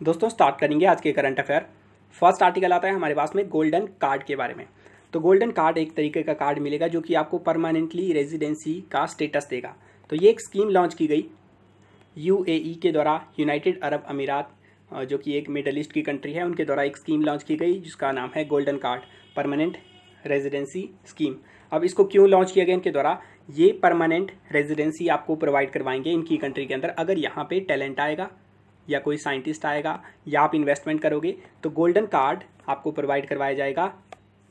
दोस्तों स्टार्ट करेंगे आज के करंट अफेयर फ़र्स्ट आर्टिकल आता है हमारे पास में गोल्डन कार्ड के बारे में। तो गोल्डन कार्ड एक तरीके का कार्ड मिलेगा जो कि आपको परमानेंटली रेजिडेंसी का स्टेटस देगा। तो ये एक स्कीम लॉन्च की गई यूएई के द्वारा यूनाइटेड अरब अमीरात जो कि एक मिडल ईस्ट की कंट्री है, उनके द्वारा एक स्कीम लॉन्च की गई, जिसका नाम है golden card permanent residency scheme अब इसको क्यों लॉन्च किया गया? इनके द्वारा ये परमानेंट रेजिडेंसी आपको प्रोवाइड करवाएँगे इनकी कंट्री के अंदर, अगर यहाँ पे टैलेंट आएगा या कोई साइंटिस्ट आएगा या आप इन्वेस्टमेंट करोगे तो गोल्डन कार्ड आपको प्रोवाइड करवाया जाएगा,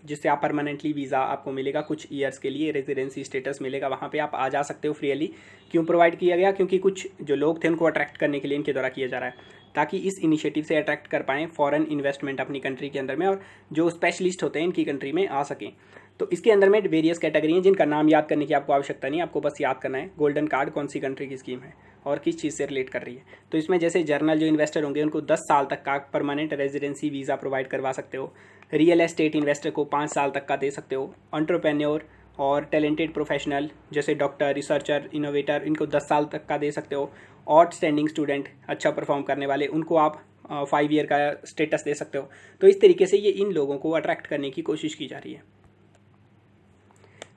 जिससे आप परमानेंटली वीज़ा आपको मिलेगा, कुछ ईयर्स के लिए रेजिडेंसी स्टेटस मिलेगा, वहाँ पे आप आ जा सकते हो फ्रीली क्यों प्रोवाइड किया गया? क्योंकि कुछ जो लोग थे, उनको अट्रैक्ट करने के लिए इनके द्वारा किया जा रहा है, ताकि इस इनिशिएटिव से अट्रैक्ट कर पाएँ फॉरेन इन्वेस्टमेंट अपनी कंट्री के अंदर में और जो स्पेशलिस्ट होते हैं इनकी कंट्री में आ सकें। तो इसके अंदर में वेरियस कैटेगरी हैं, जिनका नाम याद करने की आपको आवश्यकता नहीं, आपको बस याद करना है गोल्डन कार्ड कौन सी कंट्री की स्कीम है। और किस चीज़ से रिलेट कर रही है। तो इसमें जैसे जर्नल जो इन्वेस्टर होंगे, उनको 10 साल तक का परमानेंट रेजिडेंसी वीज़ा प्रोवाइड करवा सकते हो। रियल एस्टेट इन्वेस्टर को पाँच साल तक का दे सकते हो। ऑन्टरप्रेन्योर और टैलेंटेड प्रोफेशनल जैसे डॉक्टर रिसर्चर इनोवेटर इनको दस साल तक का दे सकते हो। आउट स्टैंडिंग स्टूडेंट अच्छा परफॉर्म करने वाले, उनको आप फाइव ईयर का स्टेटस दे सकते हो। तो इस तरीके से ये इन लोगों को अट्रैक्ट करने की कोशिश की जा रही है।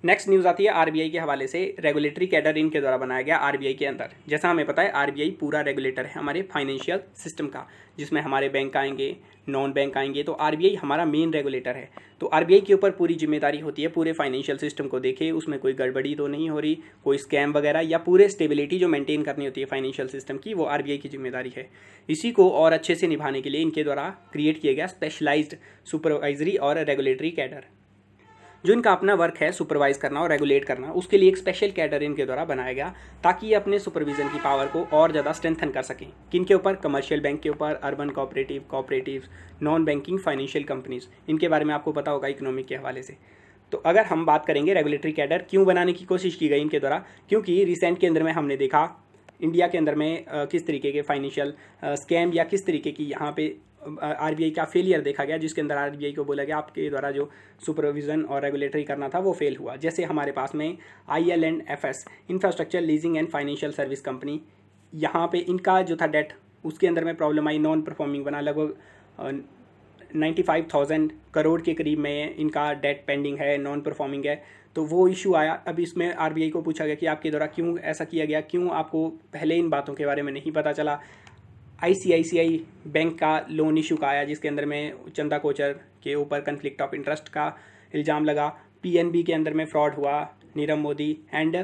नेक्स्ट न्यूज़ आती है आरबीआई के हवाले से। रेगुलेटरी कैडर इनके द्वारा बनाया गया आरबीआई के अंदर। जैसा हमें पता है आरबीआई पूरा रेगुलेटर है हमारे फाइनेंशियल सिस्टम का, जिसमें हमारे बैंक आएँगे नॉन बैंक आएँगे तो आरबीआई हमारा मेन रेगुलेटर है। तो आरबीआई के ऊपर पूरी ज़िम्मेदारी होती है पूरे फाइनेंशियल सिस्टम को देखे, उसमें कोई गड़बड़ी तो नहीं हो रही, कोई स्कैम वगैरह, या पूरे स्टेबिलिटी जो मेंटेन करनी होती है फाइनेंशियल सिस्टम की, वो आरबीआई की ज़िम्मेदारी है। इसी को और अच्छे से निभाने के लिए इनके द्वारा क्रिएट किया गया स्पेशलाइज्ड सुपरवाइजरी और रेगुलेटरी कैडर जो इनका अपना वर्क है सुपरवाइज करना और रेगुलेट करना, उसके लिए एक स्पेशल कैडर इनके द्वारा बनाया गया, ताकि ये अपने सुपरविजन की पावर को और ज़्यादा स्ट्रेंथन कर सकें। किन के ऊपर? कमर्शियल बैंक के ऊपर urban cooperative cooperative non banking financial companies इनके बारे में आपको पता होगा इकोनॉमिक के हवाले से। तो अगर हम बात करेंगे रेगुलेटरी कैडर क्यों बनाने की कोशिश की गई इनके द्वारा? क्योंकि रिसेंट के अंदर में हमने देखा इंडिया के अंदर में किस तरीके के फाइनेंशियल स्कैम या किस तरीके की यहाँ पे आरबीआई का फेलियर देखा गया, जिसके अंदर आरबीआई को बोला गया, आपके द्वारा जो सुपरविजन और रेगुलेटरी करना था, वो फेल हुआ। जैसे हमारे पास में I L and F S infrastructure leasing and financial service company यहाँ पे इनका जो था डेट उसके अंदर में प्रॉब्लम आई नॉन परफॉर्मिंग बना, लगभग नाइन्टी फाइव थाउज़ेंड करोड़ के करीब में इनका डेट पेंडिंग है नॉन परफॉर्मिंग है। तो वो इशू आया। अब इसमें आरबीआई को पूछा गया कि आपके द्वारा क्यों ऐसा किया गया, क्यों आपको पहले इन बातों के बारे में नहीं पता चला? आईसीआईसीआई बैंक का लोन इशू का आया, जिसके अंदर में चंदा कोचर के ऊपर कन्फ्लिक्ट ऑफ़ इंटरेस्ट का इल्ज़ाम लगा। पीएनबी के अंदर में फ्रॉड हुआ Nirav Modi and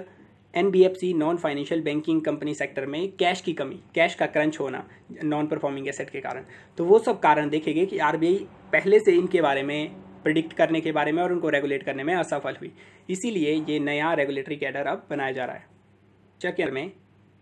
NBFC non financial banking company sector में कैश की कमी कैश का क्रंच होना नॉन परफॉर्मिंग एसेट के कारण। तो वो सब कारण देखे गए कि आरबीआई पहले से इनके बारे में प्रिडिक्ट करने के बारे में और उनको रेगुलेट करने में असफल हुई। इसीलिए ये नया रेगुलेटरी कैडर अब बनाया जा रहा है। चेक में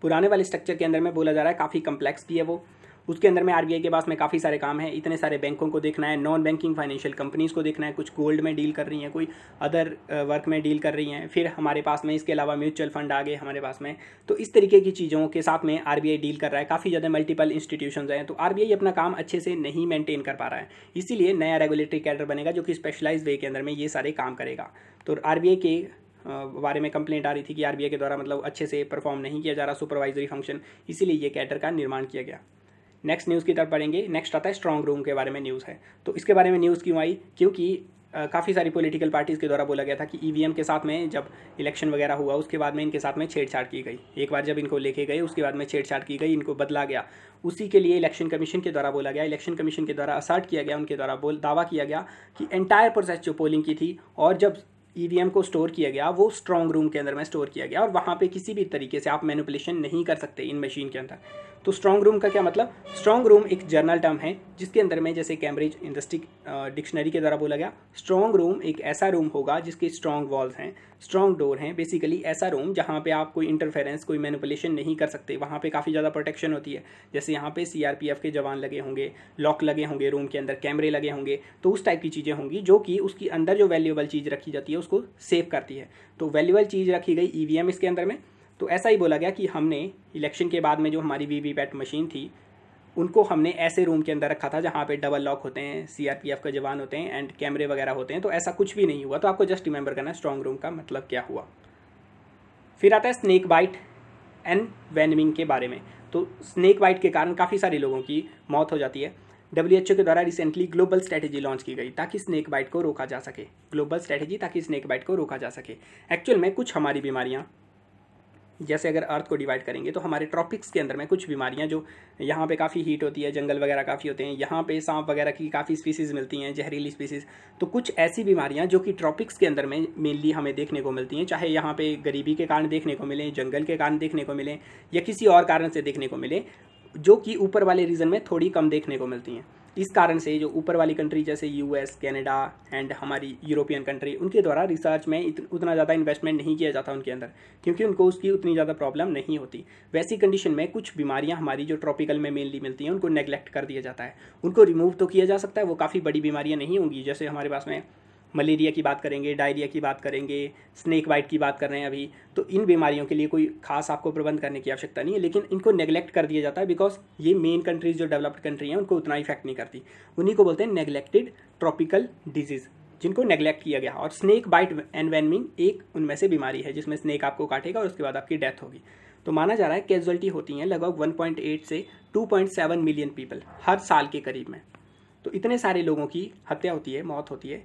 पुराने वाले स्ट्रक्चर के अंदर में बोला जा रहा है, काफ़ी कम्प्लेक्स भी है वो। उसके अंदर में आरबीआई के पास में काफ़ी सारे काम है, इतने सारे बैंकों को देखना है नॉन बैंकिंग फाइनेंशियल कंपनीज़ को देखना है, कुछ गोल्ड में डील कर रही हैं, कोई अदर वर्क में डील कर रही हैं, फिर हमारे पास में इसके अलावा म्यूचुअल फंड आ गए हमारे पास में। तो इस तरीके की चीज़ों के साथ में आरबीआई डील कर रहा है, काफ़ी ज़्यादा मल्टीपल इंस्टीट्यूशन हैं तो आरबीआई अपना काम अच्छे से नहीं मेनटेन कर पा रहा है। इसीलिए नया रेगुलेटरी कैडर बनेगा जो कि स्पेशलाइज वे के अंदर में ये सारे काम करेगा। तो आर के बारे में कंप्लेंट आ रही थी कि आरबीआई के द्वारा मतलब अच्छे से परफॉर्म नहीं किया जा रहा सुपरवाइजरी फ़ंक्शन इसीलिए ये कैडर का निर्माण किया गया। नेक्स्ट न्यूज़ की तरफ़ पढ़ेंगे नेक्स्ट आता है स्ट्रॉन्ग रूम के बारे में न्यूज़ है। तो इसके बारे में न्यूज़ क्यों आई? क्योंकि काफ़ी सारी पॉलिटिकल पार्टीज़ के द्वारा बोला गया था कि ईवीएम के साथ में जब इलेक्शन वगैरह हुआ, उसके बाद में इनके साथ में छेड़छाड़ की गई। एक बार जब इनको लेके गए, उसके बाद में छेड़छाड़ की गई, इनको बदला गया। उसी के लिए इलेक्शन कमीशन के द्वारा बोला गया। इलेक्शन कमीशन के द्वारा असर्ट किया गया, उनके द्वारा बोल, दावा किया गया कि एंटायर प्रोसेस जो पोलिंग की थी और जब ईवीएम को स्टोर किया गया, वो स्ट्रॉन्ग रूम के अंदर में स्टोर किया गया और वहाँ पे किसी भी तरीके से आप मैनिपुलेशन नहीं कर सकते इन मशीन के अंदर। तो स्ट्रॉन्ग रूम का क्या मतलब? स्ट्रॉन्ग रूम एक जर्नल टर्म है, जिसके अंदर में जैसे कैम्ब्रिज इंडस्ट्री डिक्शनरी के द्वारा बोला गया स्ट्रॉन्ग रूम एक ऐसा रूम होगा जिसके स्ट्रॉन्ग वॉल्स हैं स्ट्रॉन्ग डोर हैं बेसिकली ऐसा रूम जहाँ पे आप कोई इंटरफेरेंस कोई मैनिपुलेशन नहीं कर सकते। वहाँ पे काफ़ी ज़्यादा प्रोटेक्शन होती है। जैसे यहाँ पे सीआरपीएफ के जवान लगे होंगे लॉक लगे होंगे रूम के अंदर कैमरे लगे होंगे तो उस टाइप की चीज़ें होंगी जो कि उसकी अंदर जो वैल्यूएबल चीज़ रखी जाती है, उसको सेव करती है। तो वैल्यूएबल चीज़ रखी गई ईवीएम इसके अंदर में तो ऐसा ही बोला गया कि हमने इलेक्शन के बाद में जो हमारी वी वी पैट मशीन थी, उनको हमने ऐसे रूम के अंदर रखा था जहाँ पे डबल लॉक होते हैं सीआरपीएफ के जवान होते हैं एंड कैमरे वगैरह होते हैं तो ऐसा कुछ भी नहीं हुआ। तो आपको जस्ट रिमेंबर करना है स्ट्रॉन्ग रूम का मतलब क्या हुआ। फिर आता है स्नेक बाइट एंड वैनमिंग के बारे में। तो स्नेक बाइट के कारण काफ़ी सारे लोगों की मौत हो जाती है। डब्ल्यूएचओ के द्वारा रिसेंटली ग्लोबल स्ट्रैटेजी लॉन्च की गई ताकि स्नेक बाइट को रोका जा सके। ग्लोबल स्ट्रैटेजी ताकि स्नेक बाइट को रोका जा सके। एक्चुअल में कुछ हमारी बीमारियाँ जैसे अगर अर्थ को डिवाइड करेंगे तो हमारे ट्रॉपिक्स के अंदर में कुछ बीमारियाँ जो यहाँ पे काफ़ी हीट होती है, जंगल वगैरह काफ़ी होते हैं, यहाँ पे सांप वगैरह की काफ़ी स्पीसीज़ मिलती हैं, जहरीली स्पीसीज़ तो कुछ ऐसी बीमारियाँ जो कि ट्रॉपिक्स के अंदर में मेनली हमें देखने को मिलती हैं, चाहे यहाँ पे गरीबी के कारण देखने को मिलें, जंगल के कारण देखने को मिलें, या किसी और कारण से देखने को मिले, जो कि ऊपर वाले रीजन में थोड़ी कम देखने को मिलती हैं। इस कारण से जो ऊपर वाली कंट्री जैसे यूएस कनाडा एंड हमारी यूरोपियन कंट्री उनके द्वारा रिसर्च में उतना ज़्यादा इन्वेस्टमेंट नहीं किया जाता उनके अंदर, क्योंकि उनको उसकी उतनी ज़्यादा प्रॉब्लम नहीं होती। वैसी कंडीशन में कुछ बीमारियाँ हमारी जो ट्रॉपिकल में मेनली मिलती हैं, उनको नेग्लेक्ट कर दिया जाता है। उनको रिमूव तो किया जा सकता है, वो काफ़ी बड़ी बीमारियाँ नहीं होंगी, जैसे हमारे पास में मलेरिया की बात करेंगे, डायरिया की बात करेंगे स्नेक वाइट की बात कर रहे हैं अभी तो इन बीमारियों के लिए कोई खास आपको प्रबंध करने की आवश्यकता नहीं है, लेकिन इनको नेग्लेक्ट कर दिया जाता है बिकॉज़ ये मेन कंट्रीज़ जो डेवलप्ड कंट्री हैं, उनको उतना इफ़ेक्ट नहीं करती। उन्हीं को बोलते हैं नेगलेक्टेड ट्रॉपिकल डिज़ीज़ जिनको नेग्लेक्ट किया गया। और स्नेक बाइट एनवेनमिंग एक उनमें से बीमारी है, जिसमें स्नेक आपको काटेगा और उसके बाद आपकी डेथ होगी। तो माना जा रहा है कैजुअलिटी होती हैं, लगभग 1.8 से 2.7 मिलियन पीपल हर साल के करीब में। तो इतने सारे लोगों की हत्या होती है, मौत होती है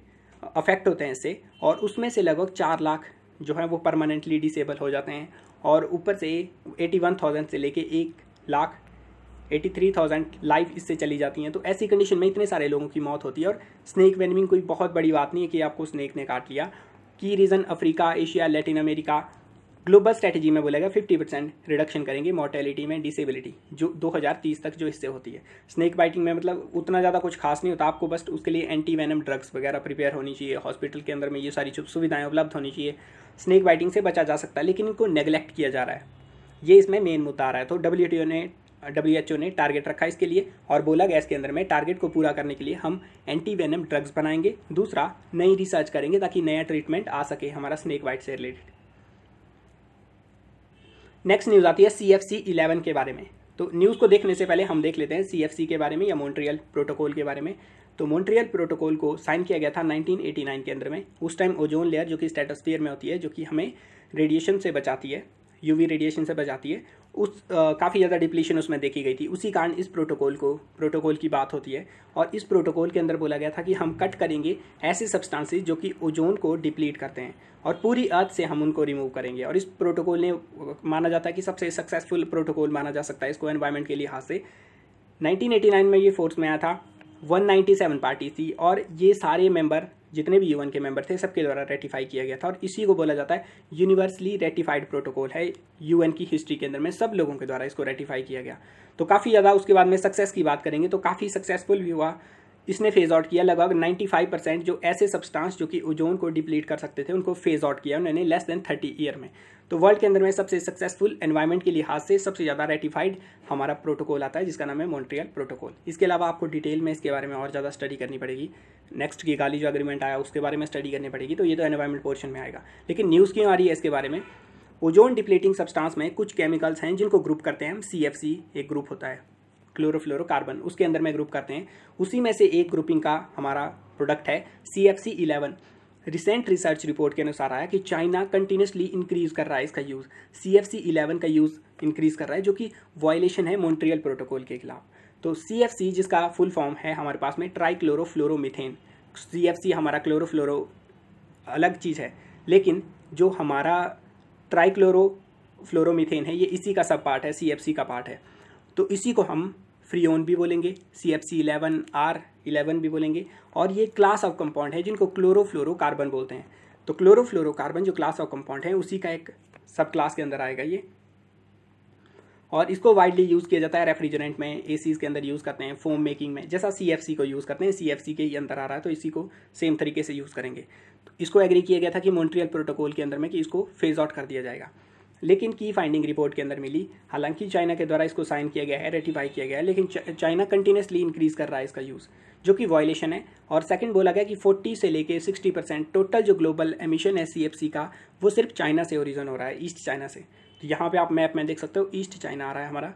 अफेक्ट होते हैं इससे, और उसमें से लगभग चार लाख जो है वो परमानेंटली डिसेबल हो जाते हैं, और ऊपर से एटी वन थाउज़ेंड से लेके एक lakh eighty three thousand life इससे चली जाती हैं। तो ऐसी कंडीशन में इतने सारे लोगों की मौत होती है, और स्नैक वेनमिंग कोई बहुत बड़ी बात नहीं है कि आपको स्नैक ने काट लिया। की reason Africa, Asia Latin America global strategy में बोलेगा फिफ्टी परसेंट रिडक्शन करेंगे मोर्टेलिटी में डिसेबिलिटी जो 2030 तक जो इससे होती है। स्नेक बाइटिंग में मतलब उतना ज़्यादा कुछ खास नहीं होता, आपको बस उसके लिए एंटी वैनम ड्रग्स वगैरह प्रिपेयर होनी चाहिए हॉस्पिटल के अंदर में ये सारी सुविधाएँ उपलब्ध होनी चाहिए। स्नेक बाइटिंग से बचा जा सकता है, लेकिन इनको नेग्लेक्ट किया जा रहा है। ये इसमें मेन मुद्दा आ रहा है। तो डब्ल्यू ने डब्ल्यू एच ओ ने टारगेट रखा इसके लिए और बोला गया इसके अंदर में टारगेट को पूरा करने के लिए हम एंटी वेनम ड्रग्स बनाएँगे। दूसरा, नई रिसर्च करेंगे ताकि नया ट्रीटमेंट आ सके हमारा स्नेक बाइट से रिलेटेड नेक्स्ट न्यूज़ आती है सी एफ़ सी इलेवन के बारे में। तो न्यूज़ को देखने से पहले हम देख लेते हैं सी एफ़ सी के बारे में या मॉन्ट्रियल प्रोटोकॉल के बारे में। तो मॉन्ट्रियल प्रोटोकॉल को साइन किया गया था 1989 के अंदर में। उस टाइम ओजोन लेयर जो कि स्टेटोस्फीयर में होती है, जो कि हमें रेडिएशन से बचाती है यूवी रेडिएशन से बचाती है उस काफ़ी ज़्यादा डिप्लीशन उसमें देखी गई थी। उसी कारण इस प्रोटोकॉल को प्रोटोकॉल की बात होती है और इस प्रोटोकॉल के अंदर बोला गया था कि हम कट करेंगे ऐसे सब्सटेंसेस जो कि ओजोन को डिप्लीट करते हैं और पूरी अर्थ से हम उनको रिमूव करेंगे। और इस प्रोटोकॉल ने माना जाता है कि सबसे सक्सेसफुल प्रोटोकॉल माना जा सकता है इसको एनवायरमेंट के लिहाज से। 1989 में ये फोर्स में आया था। 197 पार्टी थी और ये सारे मेंबर जितने भी यूएन के मेंबर थे, सबके द्वारा रेटिफाई किया गया था और इसी को बोला जाता है यूनिवर्सली रेटिफाइड प्रोटोकॉल है यूएन की हिस्ट्री के अंदर में सब लोगों के द्वारा इसको रेटिफाई किया गया। तो काफ़ी ज़्यादा उसके बाद में सक्सेस की बात करेंगे तो काफ़ी सक्सेसफुल भी हुआ। इसने फ़ेज़ आउट किया। लगभग 95 परसेंट जो ऐसे सब्सटेंस जो कि ओजोन को डिप्लीट कर सकते थे, उनको फ़ेज़ आउट किया। उन्होंने लेस देन 30 ईयर में। तो वर्ल्ड के अंदर में सबसे सक्सेसफुल एनवायरमेंट के लिहाज से सबसे ज़्यादा रेटिफाइड हमारा प्रोटोकॉल आता है, जिसका नाम है मॉन्ट्रियल प्रोटोकॉल इसके अलावा आपको डिटेल में इसके बारे में और ज़्यादा स्टडी करनी पड़ेगी। नेक्स्ट की गाली जो अग्रीमेंट आया, उसके बारे में स्टडी करनी पड़ेगी तो ये तो एनवायरमेंट पोर्शन में आएगा। लेकिन न्यूज़ क्यों आ रही है इसके बारे में? ओजोन डिप्लीटिंग सब्सटेंस में कुछ केमिकल्स हैं, जिनको ग्रुप करते हैं हम सी एक ग्रुप होता है। क्लोरोफ्लोरोकार्बन उसके अंदर में ग्रुप करते हैं। उसी में से एक ग्रुपिंग का हमारा प्रोडक्ट है C F C eleven recent research report के अनुसार आया कि चाइना कंटिन्यूसली इंक्रीज कर रहा है इसका use C F C eleven का यूज़ इंक्रीज कर रहा है, जो कि वायलेशन है मॉन्ट्रियल प्रोटोकॉल के खिलाफ। तो सी एफ़ सी जिसका फुल फॉर्म है हमारे पास में ट्राई क्लोरोफ्लोरोमिथेन सी एफ़ सी हमारा क्लोरोफ्लोरो अलग चीज़ है, लेकिन जो हमारा ट्राईक्लोरो फ्लोरोमिथेन है, ये इसी का सब पार्ट है सी एफ़ सी का पार्ट है। तो इसी को हम फ्रीओन भी बोलेंगे C F C eleven R eleven भी बोलेंगे, और ये क्लास ऑफ़ कंपाउंड है जिनको क्लोरोफ्लोरोकार्बन बोलते हैं। तो क्लोरोफ्लोरोकार्बन जो क्लास ऑफ़ कंपाउंड है, उसी का एक सब क्लास के अंदर आएगा ये। और इसको वाइडली यूज़ किया जाता है रेफ्रिजरेंट में ए के अंदर यूज़ करते हैं फोम मेकिंग में, जैसा सीएफसी को यूज़ करते हैं सीएफसी के ही अंदर आ रहा है तो इसी को सेम तरीके से यूज़ करेंगे। तो इसको एग्री किया गया था कि मॉन्ट्रियल प्रोटोकॉल के अंदर में कि इसको फ़ेज़ आउट कर दिया जाएगा। लेकिन की फाइंडिंग रिपोर्ट के अंदर मिली। हालाँकि चाइना के द्वारा इसको साइन किया गया है रेटिफाई किया गया है, लेकिन चाइना कंटिन्यूसली इंक्रीज कर रहा है इसका यूज़ जो कि वायलेशन है। और सेकंड बोला गया कि 40 से लेके 60 परसेंट टोटल जो ग्लोबल एमिशन है सी का, वो सिर्फ़ चाइना से ओरिजन हो रहा है ईस्ट चाइना से। तो यहाँ पर आप मैप में देख सकते हो ईस्ट चाइना आ रहा है हमारा।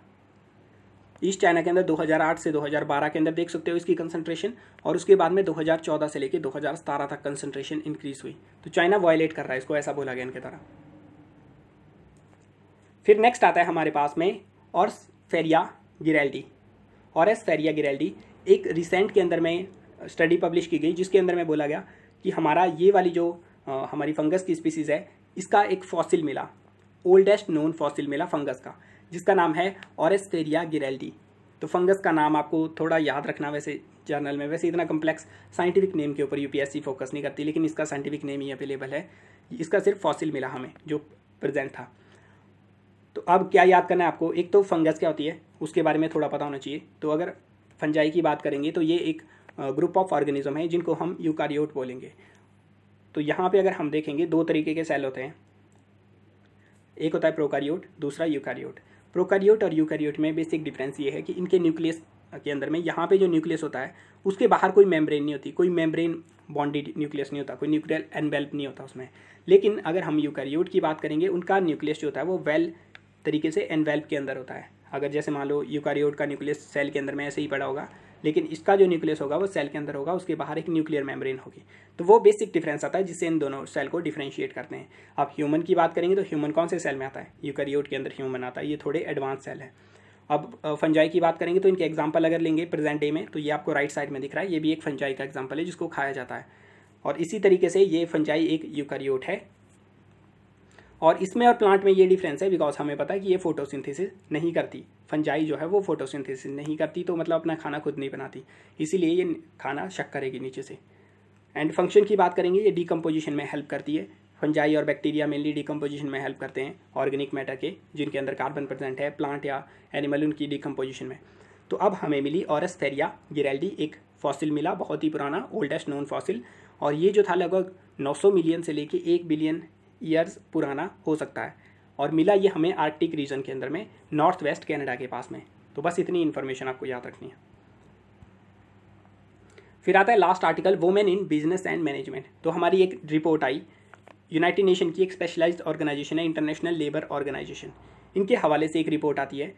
ईस्ट चाइना के अंदर 2008 से 2012 के अंदर देख सकते हो इसकी कंसंट्रेशन और उसके बाद में 2014 से लेके 2017 तक कंसंट्रेशन इंक्रीज हुई। तो चाइना वायलेट कर रहा है इसको, ऐसा बोला गया इनके द्वारा। फिर नेक्स्ट आता है हमारे पास में और फेरिया गिरेल्डी और एस फेरिया गिरेल्डी एक रिसेंट के अंदर में स्टडी पब्लिश की गई जिसके अंदर में बोला गया कि हमारा ये वाली जो आ, हमारी फंगस की स्पीसीज़ है इसका एक फॉसिल मिला ओल्डेस्ट नोन फॉसिल मिला फंगस का जिसका नाम है ऑरेस्टेरिया गिरेल्डी तो फंगस का नाम आपको थोड़ा याद रखना वैसे जर्नल में वैसे इतना कम्प्लेक्स साइंटिफिक नेम के ऊपर यूपीएससी फोकस नहीं करती लेकिन इसका साइंटिफिक नेम ही अवेलेबल है इसका सिर्फ़ फॉसिल मिला हमें जो प्रेजेंट था। तो अब क्या याद करना है आपको? एक तो फंगस क्या होती है? उसके बारे में थोड़ा पता होना चाहिए। तो अगर फंजाई की बात करेंगे तो ये एक ग्रुप ऑफ़ ऑर्गेनिज्म है, जिनको हम यूकारियोट बोलेंगे। तो यहाँ पे अगर हम देखेंगे, दो तरीके के सेल होते हैं। एक होता है प्रोकारियोट दूसरा यूकारियोट प्रोकारियोट और यूकारियोट में बेसिक डिफरेंस ये है कि इनके न्यूक्लियस के अंदर में यहाँ पे जो न्यूक्लियस होता है, उसके बाहर कोई मेम्ब्रेन नहीं होती। कोई मेम्ब्रेन बॉन्डेड न्यूक्लियस नहीं होता, कोई न्यूक्लियर एनवेल्प नहीं होता उसमें। लेकिन अगर हम यूकारियोट की बात करेंगे, उनका न्यूक्लियस जो होता है, वो वेल तरीके से एनवेल्प के अंदर होता है। अगर जैसे मान लो यूकारियोट का न्यूक्लियस सेल के अंदर में ऐसे ही पड़ा होगा, लेकिन इसका जो न्यूक्लियस होगा वो सेल के अंदर होगा, उसके बाहर एक न्यूक्लियर मेम्ब्रेन होगी। तो वो बेसिक डिफरेंस आता है जिससे इन दोनों सेल को डिफ्रेंशिएट करते हैं। अब ह्यूमन की बात करेंगे तो ह्यूमन कौन से सेल में आता है? यूकारियोट के अंदर ह्यूमन आता है, ये थोड़े एडवांस सेल है। अब फंजाई की बात करेंगे तो इनके एग्ज़ाम्पल अगर लेंगे प्रेजेंट डे में तो ये आपको राइट साइड में दिख रहा है, ये भी एक फंजाई का एग्ज़ाम्पल है जिसको खाया जाता है। और इसी तरीके से ये फंजाई एक यूकारियोट है और इसमें और प्लांट में ये डिफरेंस है बिकॉज़ हमें पता है कि ये फोटोसिंथेसिस नहीं करती। फंजाई जो है वो फोटोसिंथेसिस नहीं करती तो मतलब अपना खाना खुद नहीं बनाती। इसीलिए ये खाना शक करेगी नीचे से। एंड फ़ंक्शन की बात करेंगे, ये डिकम्पोजिशन में हेल्प करती है। फंजाई और बैक्टीरिया मेनली डिकम्पोजिशन में हेल्प करते हैं ऑर्गेनिक मैटर के, जिनके अंदर कार्बन प्रेजेंट है प्लांट या एनिमल उनकी डिकम्पोजिशन में। तो अब हमें मिली ऑरस फेरिया गिरेल्डी एक फॉसिल मिला, बहुत ही पुराना ओल्डेस्ट नोन फॉसिल और ये जो था लगभग 900 मिलियन से लेके एक बिलियन ईयर्स पुराना हो सकता है। और मिला ये हमें आर्कटिक रीजन के अंदर में नॉर्थ वेस्ट कैनेडा के पास में। तो बस इतनी इन्फॉर्मेशन आपको याद रखनी है। फिर आता है last article women in business and management तो हमारी एक रिपोर्ट आई। यूनाइटेड नेशन की एक स्पेशलाइज्ड ऑर्गेनाइजेशन है इंटरनेशनल लेबर ऑर्गेनाइजेशन इनके हवाले से एक रिपोर्ट आती है।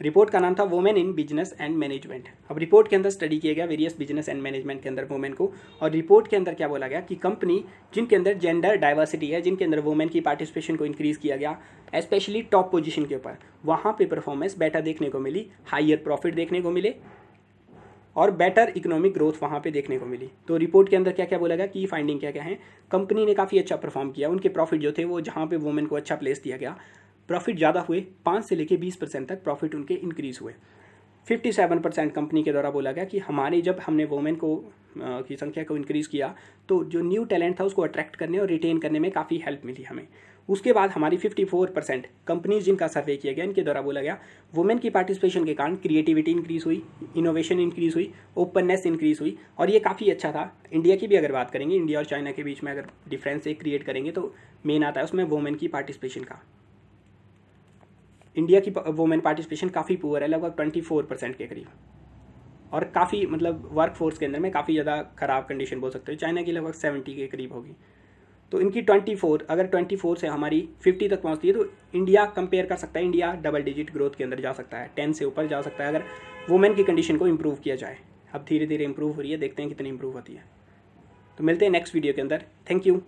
रिपोर्ट का नाम था women in business and management अब रिपोर्ट के अंदर स्टडी किया गया वेरियस बिज़नेस एंड मैनेजमेंट के अंदर वुमेन को। और रिपोर्ट के अंदर क्या बोला गया कि कंपनी जिनके अंदर जेंडर डाइवर्सिटी है, जिनके अंदर वुमेन की पार्टिसिपेशन को इंक्रीज किया गया स्पेशली टॉप पोजिशन के ऊपर, वहाँ पे परफॉर्मेंस बेटर देखने को मिली हाइयर प्रॉफिट देखने को मिले, और बेटर इकोनॉमिक ग्रोथ वहाँ पे देखने को मिली। तो रिपोर्ट के अंदर क्या क्या बोला गया की फाइंडिंग क्या क्या है? कंपनी ने काफ़ी अच्छा परफॉर्म किया, उनके प्रॉफिट जो थे वो जहाँ पे वुमेन को अच्छा प्लेस दिया गया। प्रॉफिट ज़्यादा हुए पाँच से लेकर बीस परसेंट तक प्रॉफिट उनके इंक्रीज़ हुए। फिफ्टी सेवन परसेंट कंपनी के द्वारा बोला गया कि हमारे जब हमने वोमेन को आ, की संख्या को इंक्रीज़ किया तो जो न्यू टैलेंट था उसको अट्रैक्ट करने और रिटेन करने में काफ़ी हेल्प मिली हमें। उसके बाद हमारी 54 परसेंट कंपनीज़ जिनका सर्वे किया गया इनके द्वारा बोला गया वुमेन की पार्टिसिपेशन के कारण क्रिएटिविटी इंक्रीज हुई इनोवेशन इंक्रीज हुई ओपननेस इंक्रीज हुई और ये काफ़ी अच्छा था। इंडिया की भी अगर बात करेंगे इंडिया और चाइना के बीच में अगर डिफरेंस एक क्रिएट करेंगे तो मेन आता है उसमें वुमेन की पार्टिसिपेशन का। इंडिया की वुमेन पार्टिसिपेशन काफ़ी पुअर है, लगभग ट्वेंटी फोर परसेंट के करीब। और काफ़ी मतलब वर्क फोर्स के अंदर में काफ़ी ज़्यादा ख़राब कंडीशन बोल सकते हो। चाइना की लगभग सेवेंटी के करीब होगी। तो इनकी ट्वेंटी फोर अगर ट्वेंटी फोर से हमारी फिफ्टी तक पहुँचती है तो इंडिया कंपेयर कर सकता है। इंडिया डबल डिजिट ग्रोथ के अंदर जा सकता है। टेन से ऊपर जा सकता है। अगर वुमेन की कंडीशन को इम्प्रूव किया जाए। अब धीरे धीरे इंप्रूव हो रही है। देखते हैं कितनी इंप्रूव होती है। तो मिलते हैं नेक्स्ट वीडियो के अंदर। Thank you